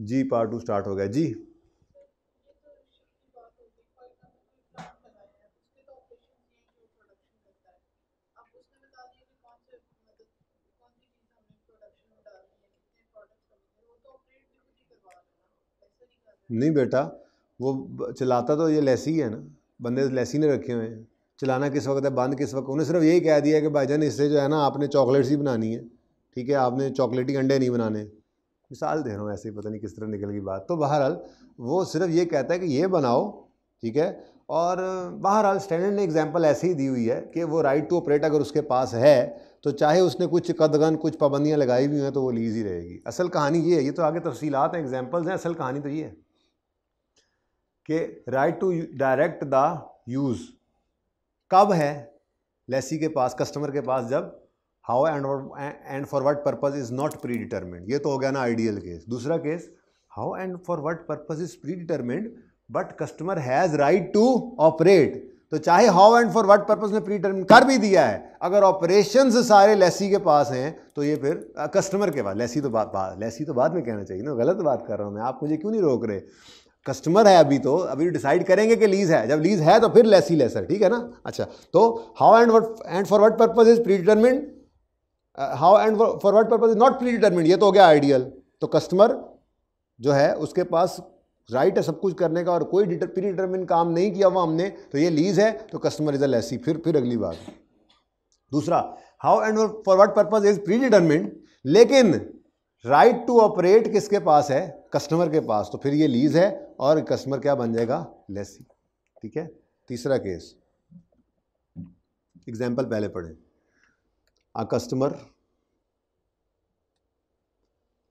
जी part two start हो गया। जी। नहीं बेटा, वो चलाता तो ये लेसी है ना। बंदे लेसी ने रखे हुए हैं। चलाना किस वक्त है, बंद किस वक्त? उन्हें सिर्फ़ यही कह दिया कि भाईजान, इससे जो है ना, आपने चॉकलेट्स ही बनानी है। ठीक है, आपने चॉकलेटी अंडे नहीं बनाने। मिसाल दे रहा हूँ, ऐसे ही पता नहीं किस तरह निकल गई बात। तो बहरहाल, वो सिर्फ़ ये कहता है कि ये बनाओ, ठीक है? और बहरहाल स्टैंडर्ड ने एग्जांपल ऐसे ही दी हुई है कि वो राइट टू ऑपरेट अगर उसके पास है तो चाहे उसने कुछ कदगन, कुछ पाबंदियाँ लगाई हुई हैं तो वो लीज ही रहेगी। असल कहानी ये है, ये तो आगे तफसीलात हैं एग्जाम्पल्स हैं, असल कहानी तो ये है कि right to direct the use कब है? लेसी के पास कस्टमर के पास जब how and and for what purpose is not predetermined ये तो हो गया ना आइडियल केस दूसरा case how and for what purpose is predetermined but customer has right to operate तो चाहे how and for what purpose में प्री डिटर्मिन कर भी दिया है, अगर ऑपरेशन सारे लेसी के पास हैं तो ये फिर कस्टमर के पास लेसी तो बात लेसी तो बाद में कहना चाहिए ना, गलत बात कर रहा हूँ मैं, आप मुझे क्यों नहीं रोक रहे? कस्टमर है अभी तो अभी डिसाइड करेंगे कि लीज है, जब लीज है तो फिर लेसी लेसर ठीक है ना? अच्छा तो how and what and for what purpose is predetermined how and for what purpose is not predetermined ये तो हो गया आइडियल तो कस्टमर जो है, उसके पास राइट है सब कुछ करने का और कोई प्री डिटर्मिन काम नहीं किया हुआ हमने तो ये लीज है तो कस्टमर इज़ अ लेसी फिर फिर अगली बात. दूसरा how and for what purpose is predetermined लेकिन राइट टू ऑपरेट किसके पास है? कस्टमर के पास. तो फिर ये लीज है और कस्टमर क्या बन जाएगा? लेसी ठीक है? तीसरा केस एग्ज़ाम्पल पहले पढ़े. A customer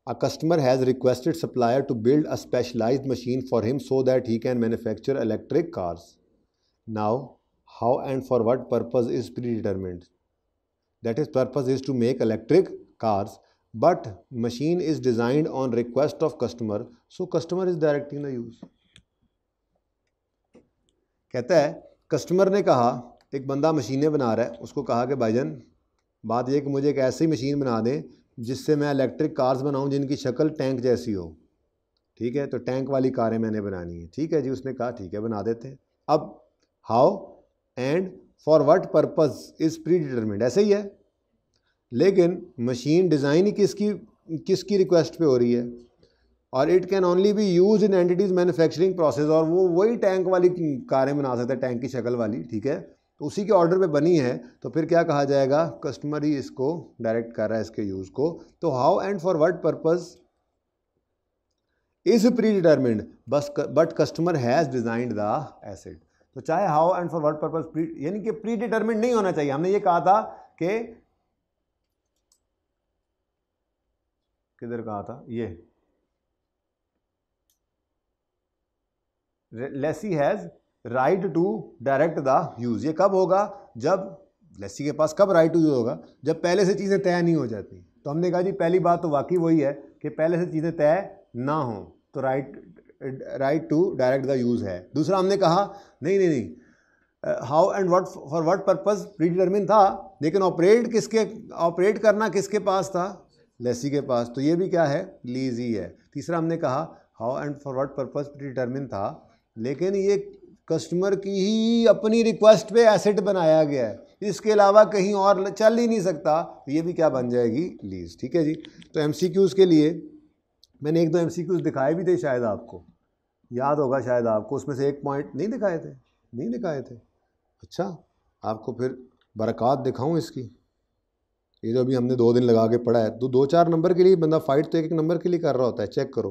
a customer has requested supplier to build a specialized machine for him so that he can manufacture electric cars now how and for what purpose is predetermined that is purpose is to make electric cars but machine is designed on request of customer so customer is directing the use कहता है customer ने कहा एक बंदा मशीनें बना रहा है उसको कहा कि भाईजान बात यह कि मुझे एक ऐसी मशीन बना दें जिससे मैं इलेक्ट्रिक कार्स बनाऊँ जिनकी शक्ल टैंक जैसी हो। ठीक है? तो टैंक वाली कारें मैंने बनानी है। ठीक है जी? उसने कहा, ठीक है, बना देते हैं। अब how and for what purpose is predetermined ऐसे ही है। लेकिन मशीन डिज़ाइन ही किसकी किसकी रिक्वेस्ट पे हो रही है? और it can only be use in entities manufacturing process और वो, वही टैंक वाली कारें बना सकते हैं टैंक की शक्ल वाली। ठीक है? तो उसी के ऑर्डर पे बनी है तो फिर क्या कहा जाएगा? कस्टमर ही इसको डायरेक्ट कर रहा है, इसके यूज़ को। तो how and for what purpose is predetermined बस but customer has designed the asset तो चाहे how and for what purpose pre यानी कि प्री डिटर्मिंड नहीं होना चाहिए। हमने ये कहा था कि किधर कहा था? ये। Lessee has right to direct the use. ये कब होगा? जब लस्सी के पास कब राइट टू यूज़ होगा? जब पहले से चीज़ें तय नहीं हो जाती। तो हमने कहा जी, पहली बात तो वाकई वही है कि पहले से चीज़ें तय ना हो तो right right to direct the use है। दूसरा हमने कहा, नहीं नहीं नहीं how and what for what purpose predetermine था, लेकिन ऑपरेट किसके ऑपरेट करना किसके पास था? लेसी के पास। तो ये भी क्या है? लीज ही। है तीसरा हमने कहा how and for what purpose predetermine था, लेकिन ये कस्टमर की ही अपनी रिक्वेस्ट पे एसेट बनाया गया है। इसके अलावा कहीं और चल ही नहीं सकता। तो ये भी क्या बन जाएगी? लीज ठीक है जी? तो एम के लिए, मैंने एक दो एम दिखाए भी थे शायद आपको। याद होगा शायद आपको, उसमें से एक पॉइंट नहीं दिखाए थे? नहीं दिखाए थे। अच्छा आपको फिर बरक़ात दिखाऊँ इसकी। ये जो अभी हमने दो दिन लगा के पढ़ा है तो दो चार नंबर के लिए बंदा फाइट तो एक एक नंबर के लिए कर रहा होता है चेक करो।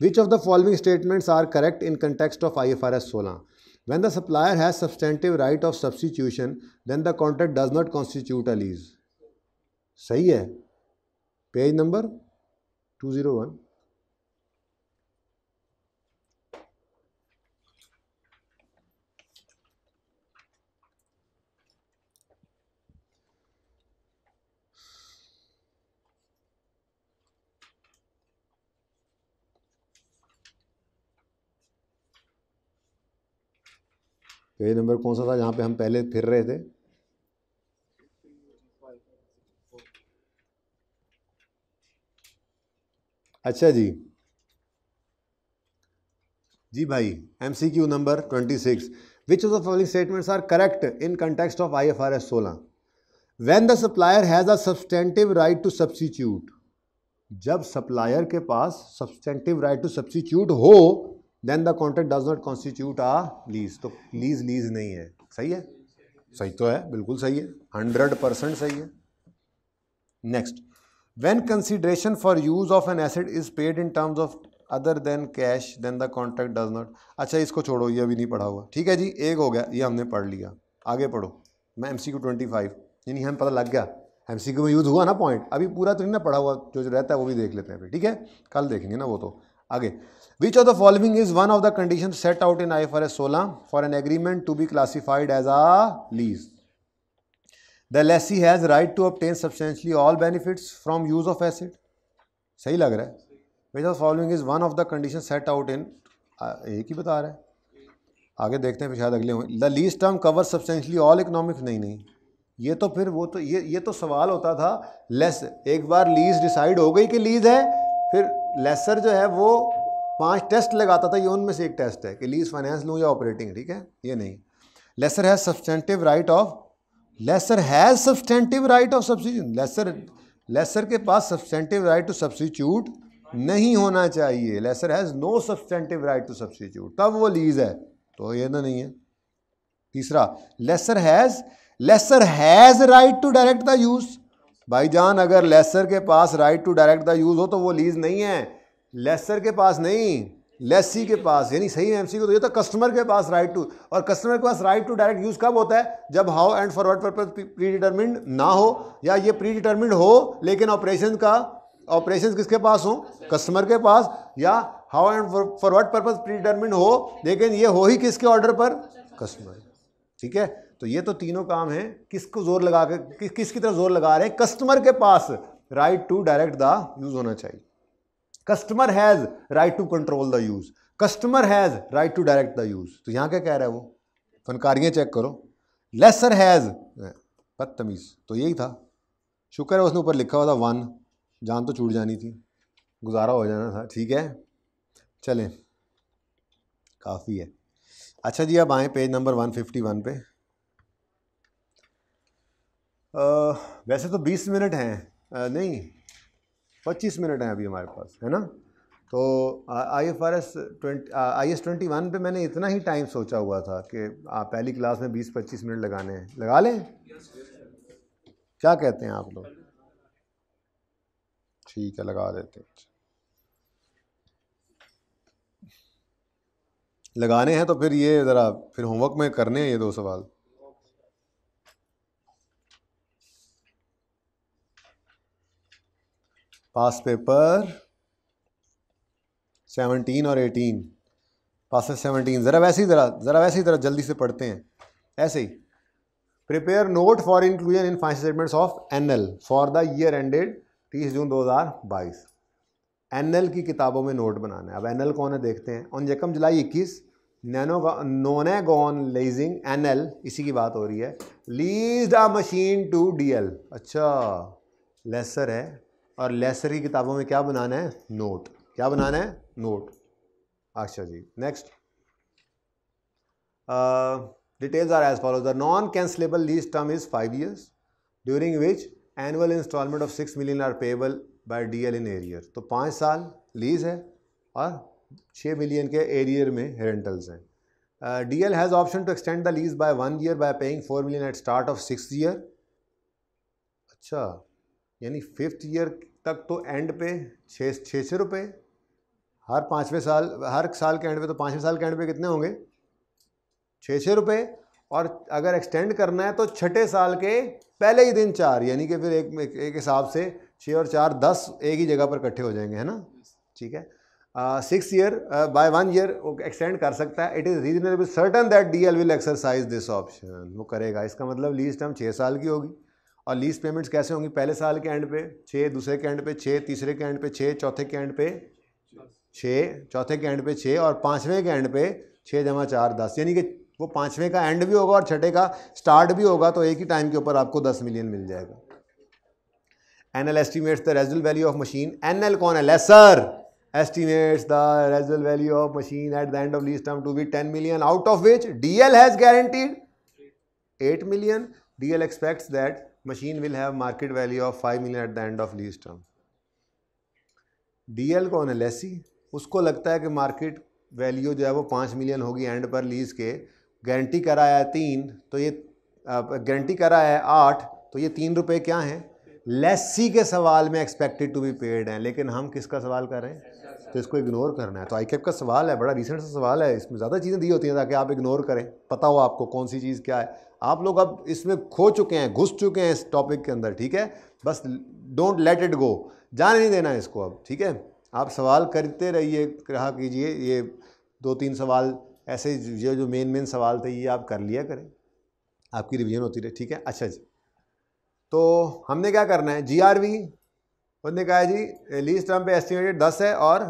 Which of the following statements are correct in context of I F R S सोलह? When the supplier has substantive right of substitution, then the contract does not constitute a lease. सही है page number 201 page number कौन सा था जहाँ पे हम पहले फिर रहे थे? अच्छा जी। जी भाई M C Q number twenty six which of the following statements are correct in context of I F R S सोलह? When the supplier has a substantive right to substitute जब सप्लायर के पास सब्सटेंटिव राइट टू सब्सिट्यूट हो then the contract does not constitute a lease तो lease lease नहीं है। सही है? सही तो है। बिल्कुल सही है। हंड्रेड परसेंट सही है। Next when consideration for use of an asset is paid in terms of other than cash then the contract does not अच्छा इसको छोड़ो। ये अभी नहीं पढ़ा हुआ। ठीक है जी? एक हो गया। ये हमने पढ़ लिया। आगे पढ़ो। मैं M C Q twenty five यानी हमें पता लग गया। एम सी क्यू में यूज़ हुआ ना पॉइंट अभी पूरा तो नहीं ना पढ़ा हुआ। जो जो रहता है वो भी देख लेते हैं ठीक है? कल देखेंगे ना वो तो। आगे which of the following is one of the condition set out in I for S सोलह for an agreement to be classified as a lease the lessee has right to obtain substantially all benefits from use of asset सही लग रहा है? Which of following is one of the condition set out in एक ही बता रहा है? आगे देखते हैं फिर शायद अगले the lease term cover substantially all economic नहीं नहीं। ये तो फिर वो तो ये ये तो सवाल होता था। लेस एक बार लीज डिसाइड हो गई कि लीज है फिर लेसर जो है वो पाँच टेस्ट लगाता था, ये उनमें से एक टेस्ट है, कि लीज फाइनेंस लूँ या ऑपरेटिंग ठीक है? ये नहीं। Lessor has substantive right of lessor has substantive right of substitute lessor lessor के पास सब्सटेंटिव राइट टू सब्सिट्यूट नहीं होना चाहिए। Lessor has no substantive right to substitute तब वो लीज है तो ये तो नहीं है। तीसरा lessor has lessor has right to direct the use भाईजान अगर लेसर के पास right to direct the use हो तो वो लीज नहीं है। लेसर के पास नहीं लेसी के पास, यानी सही एमसी को तो ये तो कस्टमर के पास राइट टू और कस्टमर के पास राइट टू डायरेक्ट यूज़ कब होता है? जब how and forward purpose predetermined ना हो, या ये प्री डिटर्मिंड हो, लेकिन ऑपरेशन का ऑपरेशन किसके पास हो? कस्टमर के पास, या how and forward purpose predetermined हो, लेकिन ये हो ही किसके ऑर्डर पर? कस्टमर ठीक है? तो ये तो तीनों काम हैं। किसको ज़ोर लगा के कि, किसकी तरफ़ ज़ोर लगा रहे हैं? कस्टमर के पास right to direct the use होना चाहिए। Customer has right to control the use customer has right to direct the use तो यहाँ क्या कह रहा है वो? फनकारियाँ चेक करो। लेसर हैज़ बदतमीज़। तो यही था। शुक्र है उसने ऊपर लिखा हुआ था वन जान तो छूट जानी थी। गुजारा हो जाना था। ठीक है। चलें। काफ़ी है। अच्छा जी अब आए page number one fifty one पे। आ, वैसे तो बीस मिनट हैं। नहीं पच्चीस मिनट हैं अभी हमारे पास है ना? तो I F R S twenty I S twenty one पर मैंने इतना ही टाइम सोचा हुआ था कि आप पहली क्लास में बीस पच्चीस मिनट लगाने हैं। लगा लें? क्या कहते हैं आप लोग? ठीक है लगा देते हैं। लगाने हैं तो फिर ये ज़रा फिर होमवर्क में करने हैं ये दो सवाल। पास पेपर सेवनटीन और एटीन। Past seventeen. ज़रा वैसे ही, ज़रा ज़रा वैसे ही, ज़रा जल्दी से पढ़ते हैं। ऐसे ही। Prepare note for inclusion in financial statements of N L for the year ended तीस जून दो हज़ार बाईस। एन एल की किताबों में नोट बनाना है। अब एन एल कौन है देखते हैं। ऑन यकम जुलाई इक्कीस, नैनो नोनेगॉन लेजिंग एन एल इसी की बात हो रही है। Lease a machine to D L अच्छा लेसर है। और लेसर की किताबों में क्या बनाना है? नोट क्या बनाना है? नोट अच्छा जी next details are as follow the non cancellable lease term is five years during which annual instalment of six million are payable by D L in arrear तो पाँच साल लीज है और छः मिलियन के एरियर में rentals हैं। D L has option to extend the lease by one year by paying four million at start of six year अच्छा यानी फिफ्थ ईयर तक तो एंड पे छः छः छः रुपये हर पाँचवें साल, हर साल के एंड पे तो पाँचवें साल के एंड पे कितने होंगे? छः छः रुपये और अगर एक्सटेंड करना है तो छठे साल के पहले ही दिन चार, यानी कि फिर एक एक हिसाब से छः और चार, दस एक ही जगह पर इकट्ठे हो जाएँगे, है ना? ठीक है? Six year by one year वो एक्सटेंड कर सकता है। It is reasonable certain that D L will exercise this option वो करेगा। इसका मतलब लीज टर्म छः साल की होगी। और लीज पेमेंट्स कैसे होंगी? पहले साल के एंड पे छः दूसरे के एंड पे छः तीसरे के एंड पे छः चौथे के एंड पे छः चौथे के एंड पे छः और पाँचवें के एंड पे छः जमा चार, दस। यानी कि वो पाँचवें का एंड भी होगा और छठे का स्टार्ट भी होगा तो एक ही टाइम के ऊपर आपको दस मिलियन मिल जाएगा। N L estimates the residual value of machine N L कौन है? Lessor estimates the residual value of machine at the end of lease term to be 10 million, out of which DL has guaranteed 8 million. DL expects that machine will have market value of 5 million at the end of lease term. DL कौन है? लेसी उसको लगता है कि market value जो है वो पाँच मिलियन होगी एंड पर लीज के। गारंटी कराया है तीन तो ये गारंटी कराया है आठ तो ये तीन रुपए क्या हैं? लेसी के सवाल में एक्सपेक्टेड टू बी पेड हैं। लेकिन हम किसका सवाल कर रहे हैं? तो इसको इग्नोर करना है। तो आई का सवाल है, बड़ा रिसेंट सा सवाल है, इसमें ज़्यादा चीज़ें दी होती हैं ताकि आप इग्नोर करें। पता हो आपको कौन सी चीज़ क्या है। आप लोग अब इसमें खो चुके हैं, घुस चुके हैं इस टॉपिक के अंदर, ठीक है? बस डोंट लेट इट गो जाने नहीं देना इसको अब, ठीक है? आप सवाल करते रहिए, रहा कीजिए, ये दो तीन सवाल, ऐसे ये जो मेन मेन सवाल थे, ये आप कर लिया करें। आपकी रिवीजन होती रहे, ठीक है? अच्छा जी। तो हमने क्या करना है? जी आर वी उन्होंने कहा जी लीज टर्म पे एस्टिमेटेड दस है और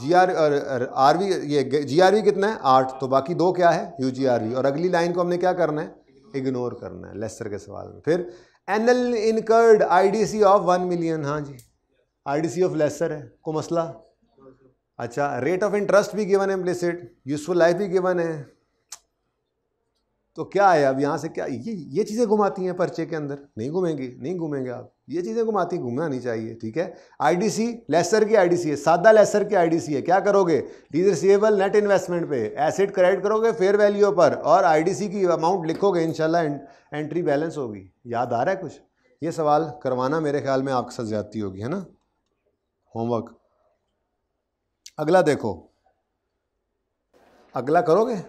जी आर और आर वी ये जी आर वी कितना है? आठ। तो बाकी दो क्या है? यू जी आर वी और अगली लाइन को हमने क्या करना है? इग्नोर करना है लेसर के सवाल में। फिर N L incurred I D C of one million हाँ जी। I D C of lessor है। को मसला अच्छा रेट ऑफ़ इंटरेस्ट भी गिवन है इम्प्लिसिट यूजफुल लाइफ भी गिवन है। तो क्या है अब यहाँ से क्या, ये ये चीज़ें घुमाती हैं पर्चे के अंदर। नहीं घूमेंगी, नहीं घूमेंगे आप। ये चीज़ें घुमाती, घूमना नहीं चाहिए, ठीक है? आईडीसी लेसर की आईडीसी है, सादा लेसर की आईडीसी है। क्या करोगे? लीज रिसीवेबल नेट इन्वेस्टमेंट पे। एसेट क्रेडिट करोगे फेयर वैल्यू पर और आईडीसी की अमाउंट लिखोगे इनशाला एंट्री बैलेंस होगी। याद आ रहा है कुछ? ये सवाल करवाना मेरे ख्याल में आपके साथ होगी, है ना? होमवर्क अगला देखो। अगला करोगे?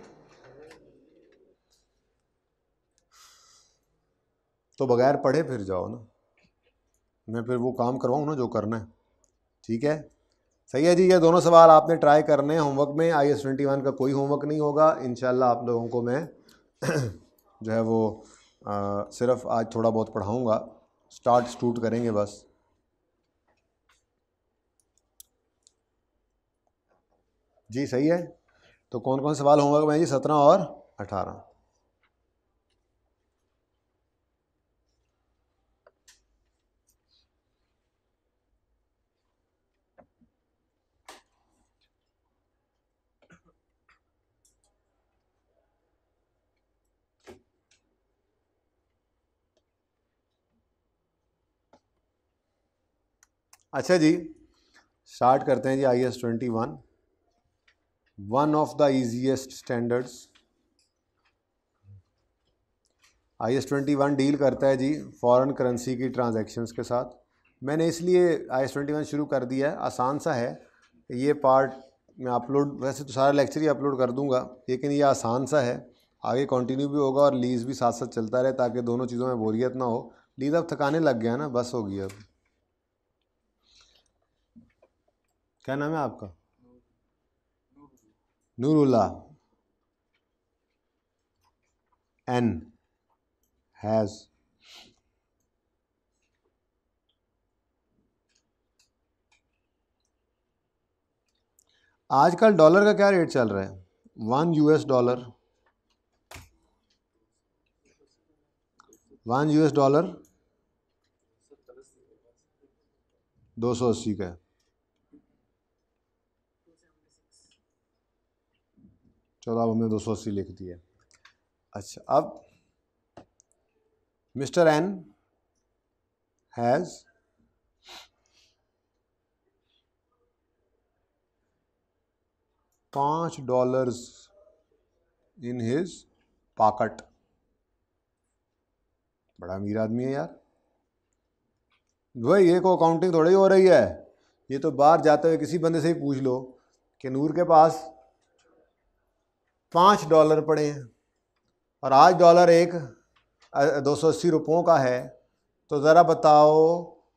तो बगैर पढ़े फिर जाओ ना। मैं फिर वो काम करवाऊँ ना जो करना है। ठीक है? सही है जी ये दोनों सवाल आपने ट्राई करने हैं होमवर्क में। आई एस ट्वेंटी वन का कोई होमवर्क नहीं होगा। इन आप लोगों को मैं जो है वो आ, सिर्फ़ आज थोड़ा बहुत पढ़ाऊँगा। स्टार्ट स्टूट करेंगे बस। जी सही है? तो कौन कौन सवाल होमवर्क में जी? सत्रह और अठारह। अच्छा जी स्टार्ट करते हैं जी I S twenty one one of the easiest standards I S twenty one deal करता है जी फॉरेन करेंसी की ट्रांजैक्शंस के साथ. मैंने इसलिए आई एस ट्वेंटी वन शुरू कर दिया है, आसान सा है. ये पार्ट मैं अपलोड वैसे तो सारा लेक्चर ही अपलोड कर दूँगा, लेकिन ये आसान सा है. आगे कंटिन्यू भी होगा और लीज भी साथ साथ चलता रहे ताकि दोनों चीज़ों में बोरियत ना हो. लीज अब थकाने लग गया ना, बस होगी अब. क्या नाम है आपका? नूरुल्ला। एन हैज़ आजकल डॉलर का क्या रेट चल रहा है? One US dollar one US dollar दो सौ अस्सी का है। चौदह हमने दो सौ अस्सी लिख दिया अच्छा अब मिस्टर एन हैज़ पाँच डॉलर्स इन हिज पॉकेट। बड़ा अमीर आदमी है यार। भाई ये को अकाउंटिंग थोड़ी हो रही है। ये तो बाहर जाते हुए किसी बंदे से ही पूछ लो कि नूर के पास पाँच डॉलर पड़े हैं। और आज डॉलर एक दो सौ अस्सी रुपयों का है। तो ज़रा बताओ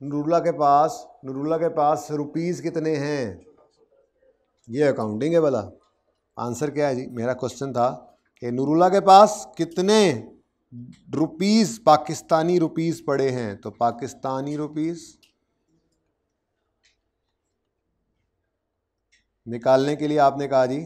नूरुल्ला के पास नूरुल्ला के पास रुपीज़ कितने हैं? ये अकाउंटिंग है भला। आंसर क्या है जी? मेरा क्वेश्चन था कि नूरुल्ला के पास कितने रुपीज़ पाकिस्तानी रुपीज़ पड़े हैं? तो पाकिस्तानी रुपीज़ निकालने के लिए आपने कहा जी,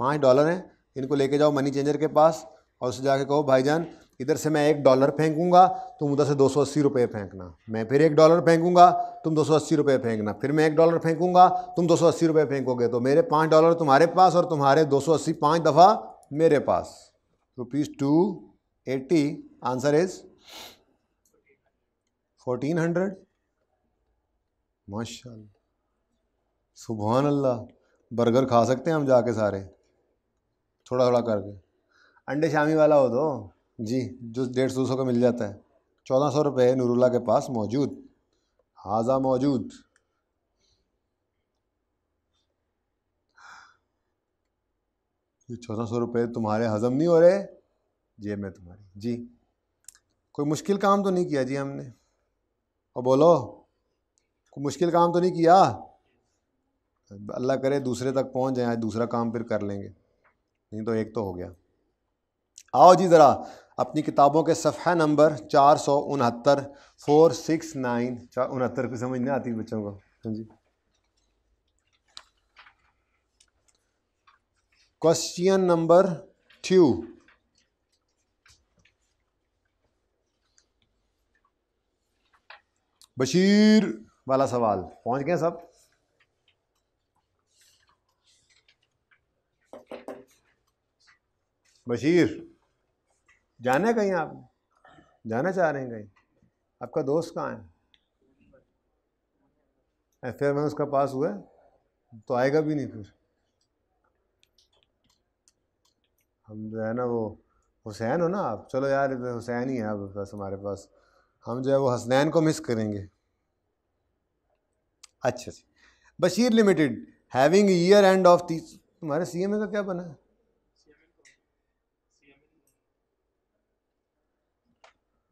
पाँच डॉलर हैं। इनको लेके जाओ मनी चेंजर के पास और उससे जाके कहो, भाईजान, इधर से मैं एक डॉलर फेंकूँगा, तुम उधर से दो सौ अस्सी रुपये फेंकना। मैं फिर एक डॉलर फेंकूँगा, तुम दो सौ अस्सी रुपये फेंकना। फिर मैं एक डॉलर फेंकूँगा, तुम दो सौ अस्सी रुपये फेंकोगे। तो मेरे पाँच डॉलर तुम्हारे पास और तुम्हारे दो सौ अस्सी पाँच दफ़ा मेरे पास। Rupees two eighty answer is fourteen hundred माशा सुबहान अल्लाह। बर्गर खा सकते हैं हम जाके सारे। थोड़ा थोड़ा करके। अंडे शामी वाला हो तो? जी, जो डेढ़ सौ सौ का मिल जाता है। चौदह सौ रुपये नूरुल्ला के पास, मौजूद। हाजा मौजूद। ये चौदह सौ रुपये तुम्हारे हज़म नहीं हो रहे, जेब में तुम्हारी। जी। कोई मुश्किल काम तो नहीं किया जी हमने? और बोलो, कोई मुश्किल काम तो नहीं किया? अल्लाह करे दूसरे तक पहुँच जाए दूसरा काम फिर कर लेंगे। नहीं तो एक तो हो गया। आओ जी ज़रा अपनी किताबों के सफ़ा नंबर चार सौ उनहत्तर, फोर सिक्स नाइन, चार उनहत्तर की समझ नहीं आती बच्चों को? हाँ जी। Question number two. बशीर वाला सवाल। पहुँच गए सब? बशीर, जाना कहीं आप? जाना चाह रहे हैं कहीं? आपका दोस्त कहाँ है? फिर में उसका पास हुआ तो आएगा भी नहीं फिर। हम जो है ना वो हुसैन हो ना आप? चलो यार हुसैन ही है अब बस हमारे पास। हम जो है वो हसनैन को मिस करेंगे। अच्छा जी। Bashir limited having year end of तीस तुम्हारे सी का क्या बना है?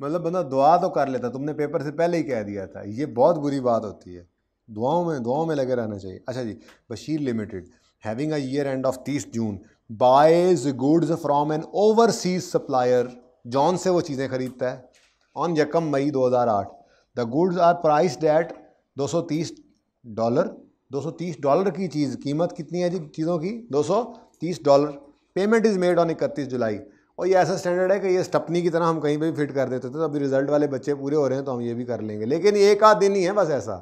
मतलब बंदा दुआ तो कर लेता, तुमने पेपर से पहले ही कह दिया था। ये बहुत बुरी बात होती है। दुआओं में दुआओं में लगे रहना चाहिए। अच्छा जी, Bashir limited having a year end of तीस June buys goods from an overseas supplier John से वो चीज़ें खरीदता है। ऑन यकम मई 2008 the goods are priced at 230 dollar 230 dollar की चीज़, कीमत कितनी है जी चीज़ों की? 230 dollar payment is made on इकतीस जुलाई। और ये ऐसा स्टैंडर्ड है कि ये स्टपनी की तरह हम कहीं पर भी फिट कर देते थे तो अभी रिज़ल्ट वाले बच्चे पूरे हो रहे हैं तो हम ये भी कर लेंगे। लेकिन एक आध दिन ही है, बस ऐसा।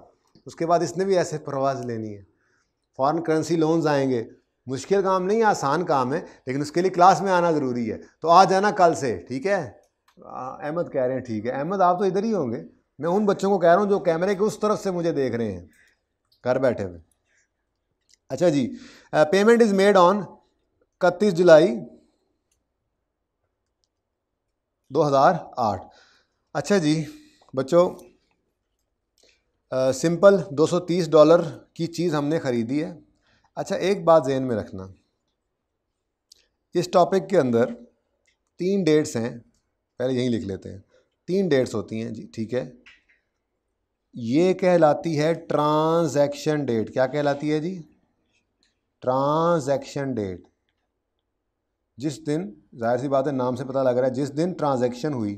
उसके बाद इसने भी ऐसे प्रवास लेनी है। फॉरन करेंसी लोन्स आएँगे। मुश्किल काम नहीं आसान काम है, लेकिन उसके लिए क्लास में आना ज़रूरी है। तो आ जाना कल से, ठीक है? अहमद कह रहे हैं, ठीक है। अहमद, आप तो इधर ही होंगे। मैं उन बच्चों को कह रहा हूँ जो कैमरे के उस तरफ़ से मुझे देख रहे हैं। घर बैठे हुए। अच्छा जी पेमेंट इज़ मेड ऑन इकतीस जुलाई। 2008 अच्छा जी, बच्चों सिंपल 230 डॉलर की चीज़ हमने ख़रीदी है। अच्छा एक बात जहन में रखना। इस टॉपिक के अंदर तीन डेट्स हैं। पहले यहीं लिख लेते हैं। तीन डेट्स होती हैं जी, ठीक है? ये कहलाती है ट्रांजैक्शन डेट क्या कहलाती है जी? ट्रांजैक्शन डेट जिस दिन, ज़ाहिर सी बात है, नाम से पता लग रहा है, जिस दिन ट्रांजैक्शन हुई।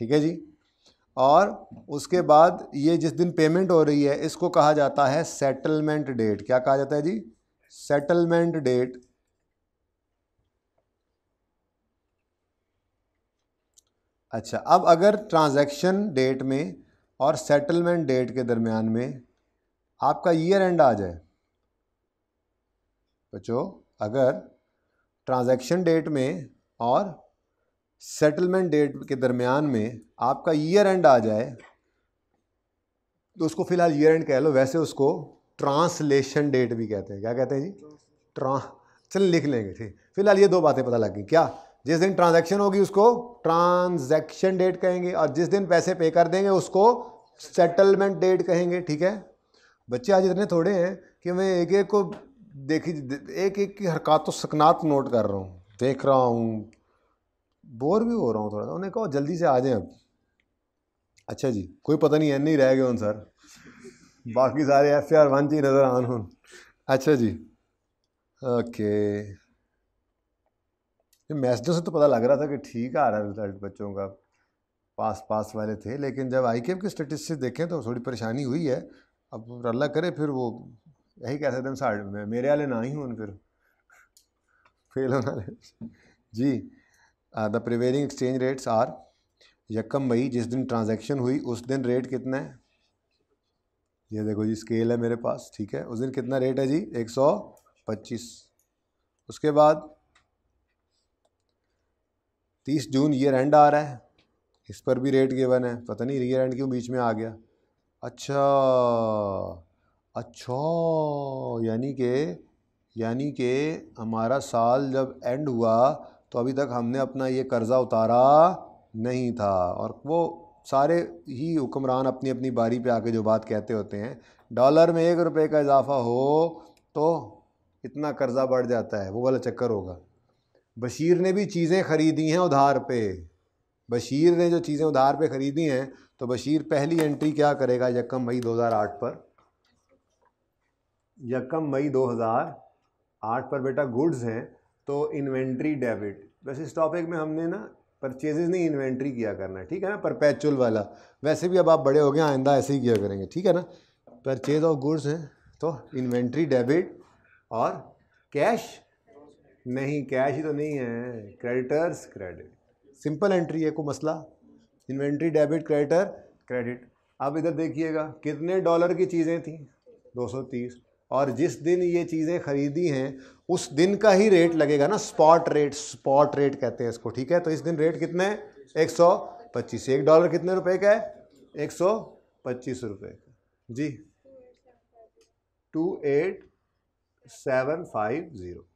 ठीक है जी? और उसके बाद ये जिस दिन पेमेंट हो रही है, इसको कहा जाता है सेटलमेंट डेट क्या कहा जाता है जी? सेटलमेंट डेट अच्छा अब अगर ट्रांजैक्शन डेट में और सेटलमेंट डेट के दरमियान में आपका ईयर एंड आ जाए, बच्चों, अगर ट्रांजैक्शन डेट में और सेटलमेंट डेट के दरमियान में आपका ईयर एंड आ जाए तो उसको फ़िलहाल ईयर एंड कह लो, वैसे उसको ट्रांसलेशन डेट भी कहते हैं। क्या कहते हैं जी? ट्रां चल लिख लेंगे, ठीक। फ़िलहाल ये दो बातें पता लग गई। क्या? जिस दिन ट्रांजैक्शन होगी उसको ट्रांजैक्शन डेट कहेंगे और जिस दिन पैसे पे कर देंगे उसको सेटलमेंट डेट कहेंगे, ठीक है? बच्चे आज इतने थोड़े हैं कि मैं एक एक को देखी एक एक की हरकत तो सकनात नोट कर रहा हूँ, देख रहा हूँ। बोर भी हो रहा हूँ थोड़ा सा। उन्हें कहो, जल्दी से आ जाए अब। अच्छा जी, कोई पता नहीं, एन नहीं रह गए सर। बाकी सारे एफ़ आर वन जी नज़र आन हूँ। अच्छा जी। ओके। मैसेजों से तो पता लग रहा था कि ठीक आ रहा है रिज़ल्ट बच्चों का। पास पास वाले थे, लेकिन जब आई के स्टेटिस्टिक्स देखें तो थोड़ी परेशानी हुई है। अब अल्लाह करे, फिर वो यही कह सकते हैं साढ़े मेरे वाले ना ही हूँ फिर। फेल होने जी the prevailing exchange rates are यकम मई जिस दिन ट्रांजैक्शन हुई, उस दिन रेट कितना है? ये देखो जी स्केल है मेरे पास, ठीक है? उस दिन कितना रेट है जी? एक सौ पच्चीस। उसके बाद तीस जून ईयर एंड आ रहा है। इस पर भी रेट गिवन है। पता नहीं ईयर एंड क्यों बीच में आ गया? अच्छा। अच्छा यानी कि यानी कि हमारा साल जब एंड हुआ तो अभी तक हमने अपना ये कर्ज़ा उतारा नहीं था। और वो सारे ही हुक्मरान अपनी अपनी बारी पे आके जो बात कहते होते हैं, डॉलर में एक रुपए का इजाफा हो तो इतना कर्ज़ा बढ़ जाता है, वो वाला चक्कर होगा। बशीर ने भी चीज़ें ख़रीदी हैं उधार पे। बशीर ने जो चीज़ें उधार पे ख़रीदी हैं तो बशीर पहली एंट्री क्या करेगा यकम मई 2008 पर? यकम मई 2008 पर बेटा गुड्स हैं तो इन्वेंट्री डेबिट। वैसे इस टॉपिक में हमने ना परचेजेज नहीं, इन्वेंट्री किया करना है, ठीक है ना? परपैचुअल वाला। वैसे भी अब आप बड़े हो गए, आइंदा ऐसे ही किया करेंगे, ठीक है ना? परचेज ऑफ़ गुड्स हैं तो इन्वेंट्री डेबिट और कैश नहीं कैश ही तो नहीं है। क्रेडिटर्स क्रेडिट सिंपल एंट्री है को मसला? इन्वेंट्री डेबिट क्रेडिटर क्रेडिट अब इधर देखिएगा, कितने डॉलर की चीज़ें थी? 230 और जिस दिन ये चीज़ें ख़रीदी हैं, उस दिन का ही रेट लगेगा ना स्पॉट रेट स्पॉट रेट कहते हैं इसको, ठीक है? तो इस दिन रेट कितने एक सौ पच्चीस। एक डॉलर कितने रुपए का है? एक सौ पच्चीस रुपये का। जी। Two eight seven five zero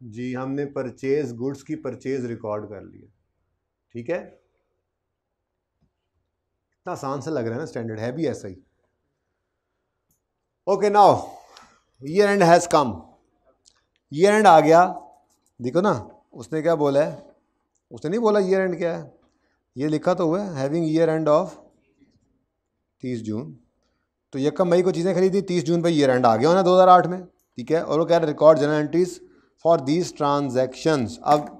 जी, हमने परचेज गुड्स की परचेज रिकॉर्ड कर लिया ठीक है? इतना आसान से लग रहा है ना स्टैंडर्ड है भी ऐसा ही। Okay now year end has come year end आ गया। देखो ना, उसने क्या बोला है? उसने नहीं बोला ईयर एंड क्या है? ये लिखा तो हुआ हैविंग ईयर एंड ऑफ़ तीस जून। तो यकम मई को चीज़ें खरीदी, तीस जून पर ईयर एंड आ गया ना 2008 में, ठीक है? और वो कह रहे record journal entries for these transactions अब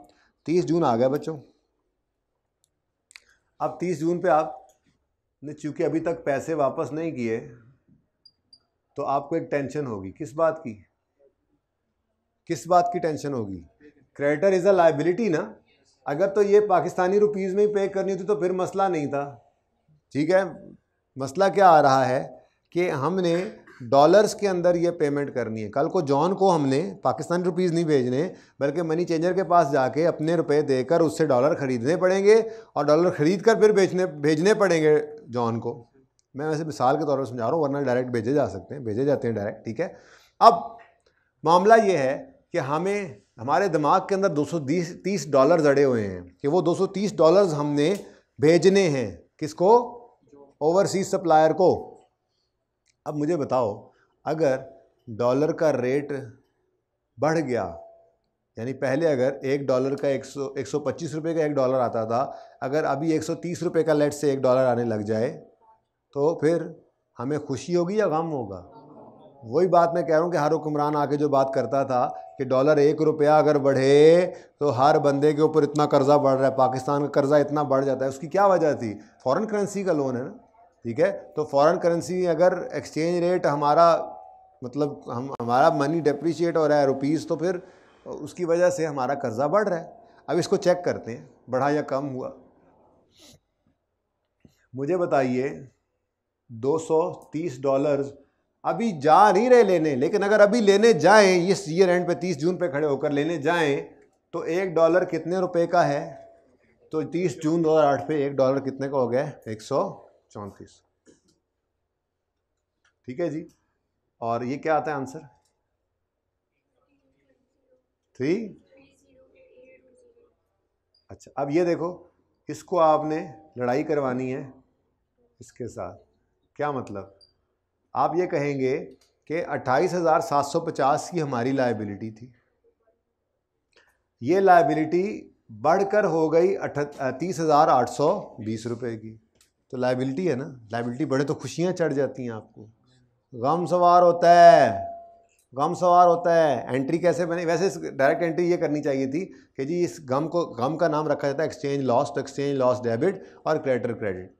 तीस जून आ गया बच्चों। अब तीस जून पे आप ने चूँकि अभी तक पैसे वापस नहीं किए तो आपको एक टेंशन होगी। किस बात की? किस बात की टेंशन होगी? क्रेडिटर इज़ अ लाइबिलिटी ना? अगर तो ये पाकिस्तानी रुपीज़ में ही पे करनी थी तो फिर मसला नहीं था। ठीक है? मसला क्या आ रहा है कि हमने डॉलर्स के अंदर ये पेमेंट करनी है। कल को जॉन को हमने पाकिस्तानी रुपीज़ नहीं भेजने, बल्कि मनी चेंजर के पास जाके अपने रुपए देकर उससे डॉलर ख़रीदने पड़ेंगे और डॉलर ख़रीद कर फिर बेचने, भेजने पड़ेंगे जॉन को। मैं वैसे मिसाल के तौर पर समझा रहा हूँ, वरना डायरेक्ट भेजे जा सकते हैं, भेजे जाते हैं डायरेक्ट, ठीक है? अब मामला ये है कि हमें, हमारे दिमाग के अंदर दो सौ तीस डॉलर जड़े हुए हैं कि वो दो सौ तीस डॉलर्स हमने भेजने हैं किसको? ओवरसीज सप्लायर को। अब मुझे बताओ, अगर डॉलर का रेट बढ़ गया, यानी पहले अगर एक डॉलर का एक सौ एक सौ पच्चीस रुपये का एक डॉलर आता था, अगर अभी एक सौ तीस रुपये का लेट से एक डॉलर आने लग जाए तो फिर हमें खुशी होगी या गम होगा? वही बात मैं कह रहा हूँ कि हर हुक्मरान आके जो बात करता था कि डॉलर एक रुपया अगर बढ़े तो हर बंदे के ऊपर इतना कर्जा बढ़ रहा है, पाकिस्तान का कर्जा इतना बढ़ जाता है, उसकी क्या वजह थी? फॉरेन करेंसी का लोन है ना? ठीक है? तो फॉरेन करेंसी अगर एक्सचेंज रेट हमारा मतलब हम, हमारा मनी डिप्रिशिएट हो रहा है रुपीज़ तो फिर उसकी वजह से हमारा कर्जा बढ़ रहा है। अब इसको चेक करते हैं, बढ़ा या कम हुआ। मुझे बताइए 230 डॉलर्स अभी जा नहीं रहे लेने, लेकिन अगर अभी लेने जाएँ, इस ईयर एंड पे 30 जून पे खड़े होकर लेने जाएँ तो एक डॉलर कितने रुपए का है? तो 30 जून 2008 पे एक डॉलर कितने का हो गया? एक सौ चौंतीस। ठीक है जी? और ये क्या आता है आंसर? थ्री? अच्छा अब ये देखो, इसको आपने लड़ाई करवानी है इसके साथ। क्या मतलब? आप ये कहेंगे कि अट्ठाईस हज़ार सात सौ पचास की हमारी लाइबिलिटी थी। ये लाइबिलिटी बढ़कर हो गई अठ तीस हज़ार आठ सौ बीस रुपये की। तो लाइबिलिटी है ना? लाइबिलिटी बढ़े तो खुशियाँ चढ़ जाती हैं आपको। गम सवार होता है। गम सवार होता है। एंट्री कैसे बने? वैसे डायरेक्ट एंट्री ये करनी चाहिए थी कि जी इस गम को, गम का नाम रखा जाता है एक्सचेंज लॉस तो एक्सचेंज लॉस डेबिट और creditor credit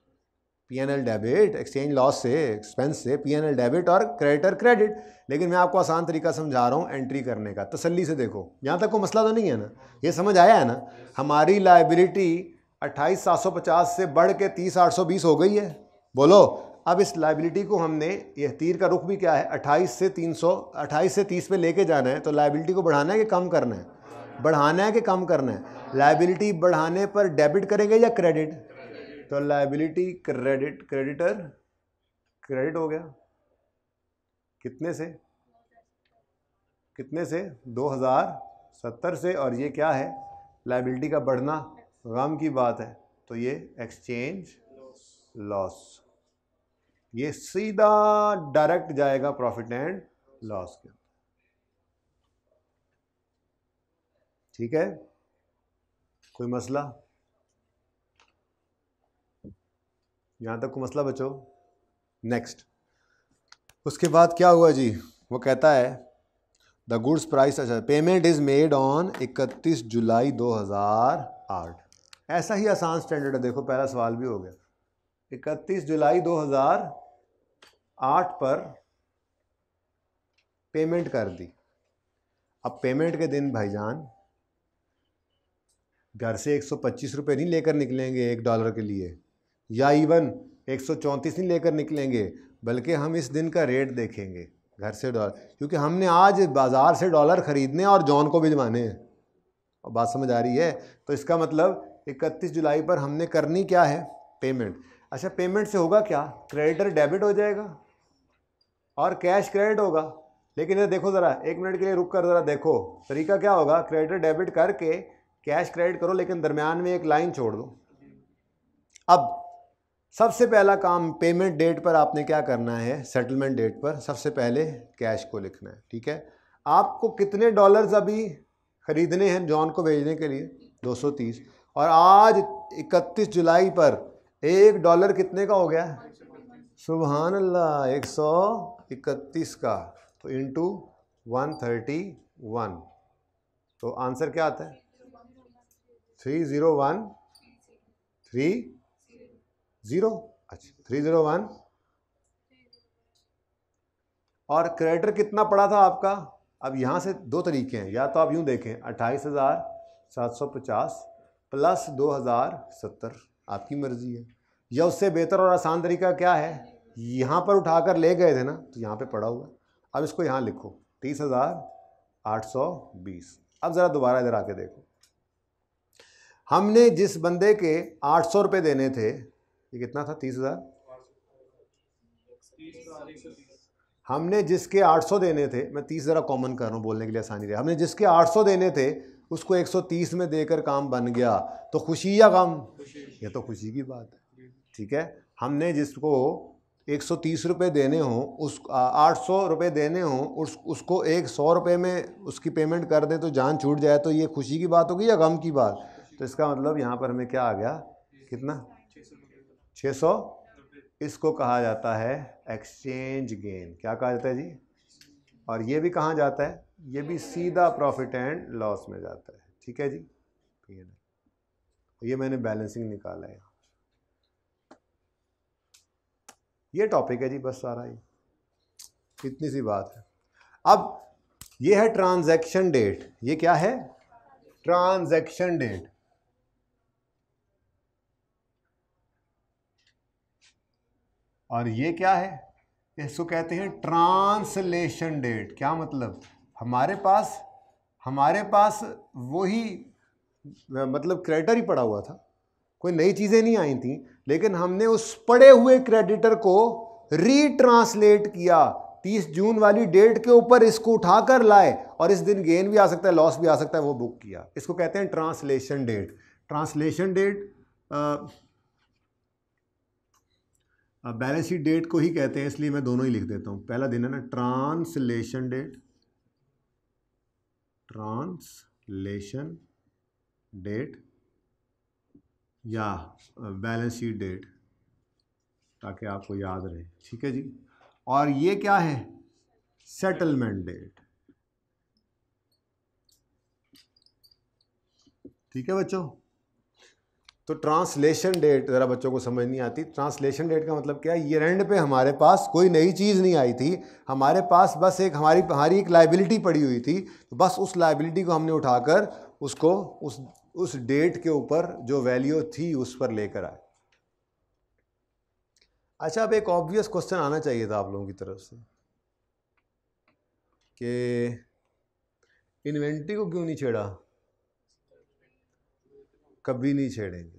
P N L debit exchange loss से एक्सपेंस से पी एन एल डेबिट और क्रेडिटर क्रेडिट लेकिन मैं आपको आसान तरीका समझा रहा हूँ एंट्री करने का। तसल्ली से देखो। यहाँ तक कोई मसला तो नहीं है ना? ये समझ आया है ना? हमारी लाइबिलिटी अट्ठाईस सात सौ पचास से बढ़ के तीस आठ सौ बीस हो गई है। बोलो, अब इस लाइबिलिटी को हमने, यह तीर का रुख भी क्या है? अट्ठाईस से तीन सौ, अट्ठाईस से तीस पे लेके जाना है तो लाइबिलिटी को बढ़ाना है कि कम करना है? बढ़ाना है कि कम करना है? लाइबिलिटी बढ़ाने पर डेबिट करेंगे या क्रेडिट तो लाइबिलिटी क्रेडिट क्रेडिटर क्रेडिट हो गया। कितने से? कितने से? 2070 से। और ये क्या है? लाइबिलिटी का बढ़ना गम की बात है तो ये एक्सचेंज लॉस ये सीधा डायरेक्ट जाएगा प्रॉफिट एंड लॉस के ठीक है? कोई मसला? यहाँ तक को मसला बचो? नेक्स्ट उसके बाद क्या हुआ जी? वो कहता है द गुड्स प्राइस अच्छा पेमेंट इज़ मेड ऑन 31 जुलाई 2008 ऐसा ही आसान स्टैंडर्ड है। देखो, पहला सवाल भी हो गया। 31 जुलाई 2008 पर पेमेंट कर दी। अब पेमेंट के दिन, भाईजान, घर से एक सौ पच्चीस रुपये नहीं लेकर निकलेंगे एक डॉलर के लिए, या इवन एक सौ चौंतीस नहीं लेकर निकलेंगे, बल्कि हम इस दिन का रेट देखेंगे, घर से डॉलर क्योंकि हमने आज बाज़ार से डॉलर ख़रीदने और जॉन को भिजवाने हैं। और बात समझ आ रही है? तो इसका मतलब इकतीस जुलाई पर हमने करनी क्या है? पेमेंट अच्छा पेमेंट से होगा क्या? क्रेडिटर डेबिट हो जाएगा और कैश क्रेडिट होगा। लेकिन ये देखो ज़रा, एक मिनट के लिए रुक कर ज़रा देखो। तरीका क्या होगा? क्रेडिटर डेबिट करके कैश क्रेडिट करो, लेकिन दरमियान में एक लाइन छोड़ दो। अब, सबसे पहला काम पेमेंट डेट पर आपने क्या करना है? सेटलमेंट डेट पर सबसे पहले कैश को लिखना है, ठीक है? आपको कितने डॉलर्स अभी ख़रीदने हैं जॉन को भेजने के लिए? 230 और आज 31 जुलाई पर एक डॉलर कितने का हो गया? सुबहान अल्लाह एक सौ इकतीस का। तो इंटू वन थर्टी वन तो आंसर क्या आता है? Three zero one three zero अच्छा थ्री ज़ीरो वन और क्रेडिटर कितना पड़ा था आपका? अब यहाँ से दो तरीके हैं। या तो आप यूँ देखें, अट्ठाईस हज़ार सात सौ पचास प्लस दो हज़ार सत्तर, आपकी मर्ज़ी है। या उससे बेहतर और आसान तरीका क्या है? यहाँ पर उठाकर ले गए थे ना तो यहाँ पे पड़ा हुआ अब इसको यहाँ लिखो, तीस हज़ार आठ सौ बीस। अब ज़रा दोबारा इधर आके देखो। हमने जिस बंदे के आठ सौ रुपये देने थे, ये कितना था? तीस हज़ार? हमने जिसके 800 देने थे, मैं तीस ज़रा कॉमन कर रहा हूँ बोलने के लिए आसानी रहे हमने जिसके 800 देने थे उसको 130 में देकर काम बन गया तो खुशी या गम? ये तो खुशी की बात है। ठीक है? हमने जिसको एक सौ तीस रुपये देने हों उस आठ सौ रुपये देने हों उस उसको एक सौ रुपये में उसकी पेमेंट कर दें तो जान छूट जाए तो ये खुशी की बात होगी या गम की बात? तो इसका मतलब यहाँ पर हमें क्या आ गया? कितना? 600 इसको कहा जाता है एक्सचेंज गेन क्या कहा जाता है जी? और ये भी कहाँ जाता है? ये भी सीधा प्रॉफिट एंड लॉस में जाता है। ठीक है जी? ये मैंने बैलेंसिंग निकाला है। ये टॉपिक है जी बस सारा ही इतनी सी बात है। अब ये है ट्रांजैक्शन डेट। ये क्या है? Transaction date. और ये क्या है? इसको कहते हैं ट्रांसलेशन डेट। क्या मतलब? हमारे पास हमारे पास वही मतलब क्रेडिटर ही पड़ा हुआ था। कोई नई चीज़ें नहीं आई थी, लेकिन हमने उस पड़े हुए क्रेडिटर को रीट्रांसलेट किया। 30 जून वाली डेट के ऊपर इसको उठाकर लाए और इस दिन गेन भी आ सकता है लॉस भी आ सकता है, वो बुक किया। इसको कहते हैं translation date translation date balance sheet date को ही कहते हैं, इसलिए मैं दोनों ही लिख देता हूँ। पहला दिन है ना ट्रांसलेशन डेट ट्रांसलेशन डेट या बैलेंस शीट डेट, ताकि आपको याद रहे। ठीक है जी? और ये क्या है? Settlement date. ठीक है बच्चों? तो ट्रांसलेशन डेट ज़रा बच्चों को समझ नहीं आती। ट्रांसलेशन डेट का मतलब क्या? है ईयर एंड पे हमारे पास कोई नई चीज़ नहीं आई थी। हमारे पास बस एक हमारी हमारी एक लाइबिलिटी पड़ी हुई थी। तो बस उस लाइबिलिटी को हमने उठाकर उसको उस उस डेट के ऊपर जो वैल्यू थी उस पर लेकर आए। अच्छा अब एक ऑब्वियस क्वेश्चन आना चाहिए था आप लोगों की तरफ़ से। कि इन्वेंट्री को क्यों नहीं छेड़ा? कभी नहीं छेड़ेंगे।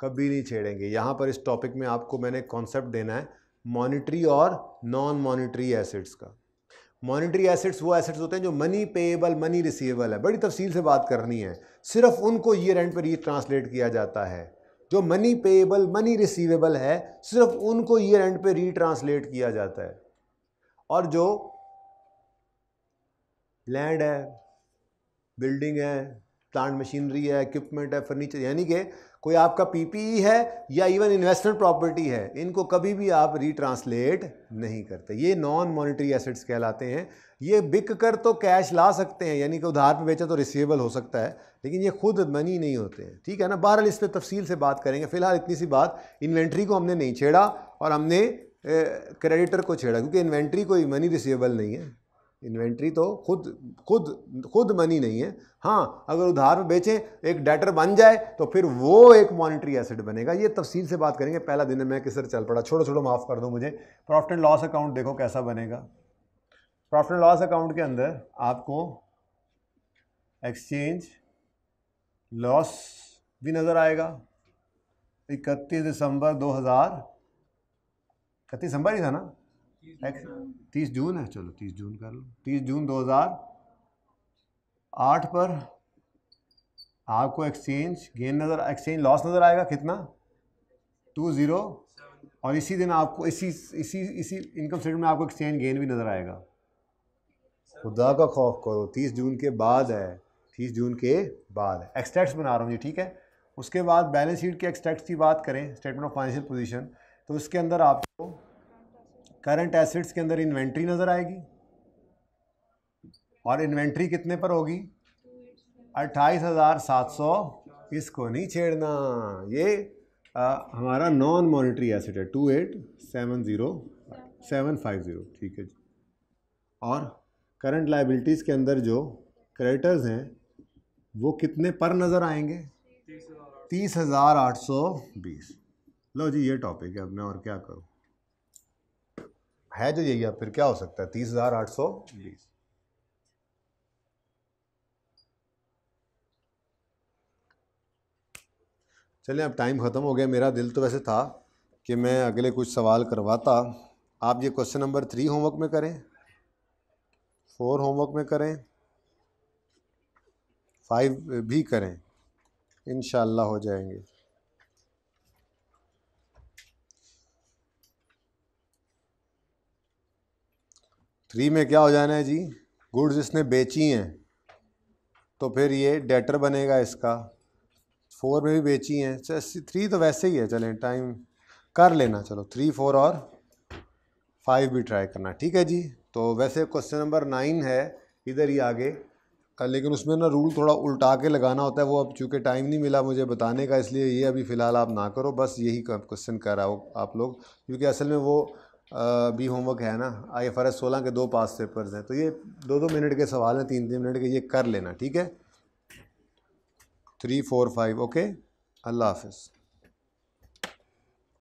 कभी नहीं छेड़ेंगे। यहाँ पर इस टॉपिक में आपको मैंने कॉन्सेप्ट देना है मॉनिटरी और नॉन मॉनिटरी एसेट्स का। मॉनिटरी एसेट्स वो एसेट्स होते हैं जो मनी पेएबल मनी रिसीवेबल है। बड़ी तफसील से बात करनी है। सिर्फ़ उनको ये रेंट पर ये रीट्रांसलेट किया जाता है। जो मनी पेएबल मनी रिसीवेबल है, सिर्फ़ उनको ये रेंट पे रीट्रांसलेट किया जाता है। और जो लैंड है बिल्डिंग है प्लांट मशीनरी है इक्विपमेंट है फर्नीचर यानी कि कोई आपका पीपीई है या इवन इन्वेस्टमेंट प्रॉपर्टी है, इनको कभी भी आप रीट्रांसलेट नहीं करते। ये नॉन मॉनिटरी एसेट्स कहलाते हैं। ये बिक कर तो कैश ला सकते हैं, यानी कि उधार पे बेचा तो रिसीवेबल हो सकता है, लेकिन ये खुद मनी नहीं होते हैं। ठीक है ना? बहरहाल इस पर तफसील से बात करेंगे। फ़िलहाल इतनी सी बात इन्वेंट्री को हमने नहीं छेड़ा और हमने क्रेडिटर को छेड़ा, क्योंकि इन्वेंट्री कोई मनी रिसीवेबल नहीं है। इन्वेंट्री तो खुद खुद खुद मनी नहीं है। हाँ अगर उधार में बेचें, एक डेटर बन जाए तो फिर वो एक मॉनिटरी एसेट बनेगा। ये तफसील से बात करेंगे। पहला दिन मैं किसर चल पड़ा? छोड़ो छोड़ो, माफ़ कर दो मुझे। प्रॉफिट एंड लॉस अकाउंट देखो कैसा बनेगा। प्रॉफिट एंड लॉस अकाउंट के अंदर आपको एक्सचेंज लॉस भी नज़र आएगा। इकतीस दिसंबर दो हज़ार, इकतीस दिसंबर ही था ना? तीस जून है, चलो तीस जून कर लो। तीस जून दो हज़ार आठ पर आपको एक्सचेंज गेन नज़र एक्सचेंज लॉस नज़र आएगा कितना? टू ज़ीरो और इसी दिन आपको, इसी इसी इसी इनकम स्टेटमेंट में आपको एक्सचेंज गेन भी नज़र आएगा। खुदा का खौफ करो, तीस जून के बाद है, तीस जून के बाद है। एक्सट्रैक्ट्स बना रहा हूँ जी, ठीक है? उसके बाद बैलेंस शीट के एक्सट्रैक्ट्स की बात करें स्टेटमेंट ऑफ़ फाइनेंशियल पोजीशन तो उसके अंदर आपको करंट एसेट्स के अंदर इन्वेंट्री नज़र आएगी। और इन्वेंट्री कितने पर होगी? अट्ठाईस हज़ार सात सौ इसको नहीं छेड़ना। ये आ, हमारा नॉन मॉनिटरी एसेट है two eight seven zero seven five zero ठीक है जी। और करंट लाइबिलिटीज़ के अंदर जो क्रेडिटर्स हैं वो कितने पर नज़र आएँगे? तीस हज़ार आठ सौ बीस। लो जी ये टॉपिक है अब मैं और क्या करूँ? है जो यही अब फिर क्या हो सकता है? तीस हज़ार आठ सौ? बीस चलिए अब टाइम ख़त्म हो गया। मेरा दिल तो वैसे था कि मैं अगले कुछ सवाल करवाता। आप ये क्वेश्चन नंबर थ्री होमवर्क में करें फोर होमवर्क में करें फाइव भी करें इन हो जाएँगे। थ्री में क्या हो जाना है जी? गुड्स इसने बेची हैं। तो फिर ये डेटर बनेगा इसका। फोर में भी बेची हैं। थ्री तो वैसे ही है। चलें टाइम कर लेना। चलो थ्री फोर और फाइव भी ट्राई करना। ठीक है जी? तो वैसे क्वेश्चन नंबर नाइन है इधर ही आगे। लेकिन उसमें ना रूल थोड़ा उल्टा के लगाना होता है। वो अब चूँकि टाइम नहीं मिला मुझे बताने का, इसलिए ये अभी फ़िलहाल आप ना करो। बस यही क्वेश्चन कर रहा हो आप लोग। क्योंकि असल में वो भी होमवर्क है ना? आई एफ़ आर एस सोलह के दो पास पेपर्स हैं। तो ये दो दो मिनट के सवाल हैं, तीन तीन मिनट के, ये कर लेना, ठीक है? थ्री फोर फाइव ओके अल्लाह हाफिज़।